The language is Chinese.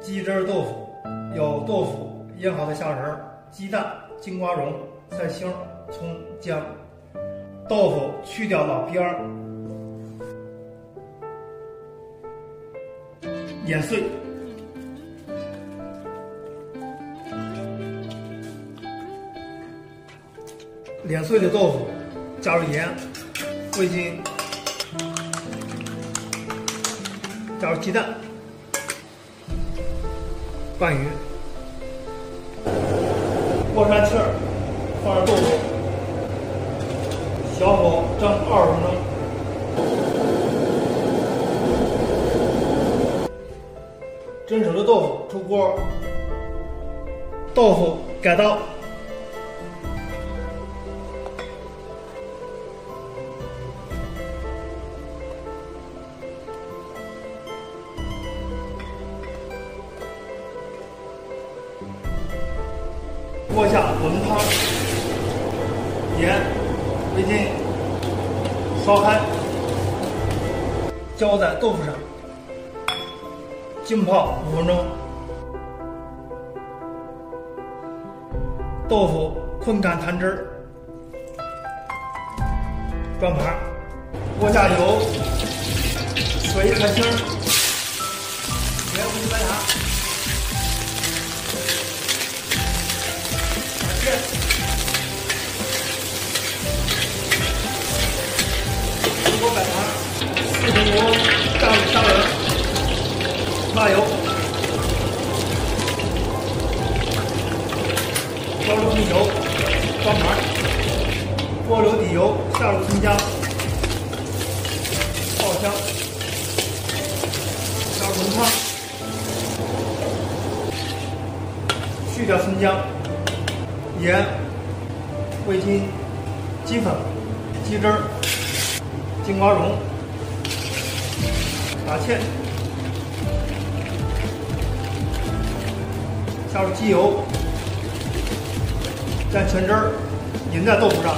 鸡汁豆腐有豆腐、腌好的虾仁、鸡蛋、金瓜蓉、菜心、葱、姜。豆腐去掉老边儿，碾碎。碾碎的豆腐加入盐、味精，加入鸡蛋，拌匀。过山气儿，放入豆腐，小火蒸二十分钟。蒸熟的豆腐出锅，豆腐改刀。锅下冷汤，盐、味精烧开，浇在豆腐上，浸泡五分钟。豆腐困干弹汁儿，转盘，锅下油，水菜心儿，盐乌鸡白糖。盘，四分钟炸入虾仁，辣油，烧入地油，装盘，锅留底油，下入葱姜，爆香，加入浓汤，去掉葱姜。盐、味精、鸡粉、鸡汁儿、金瓜蓉、打芡，下入鸡油，蘸全汁儿，淋在豆腐上。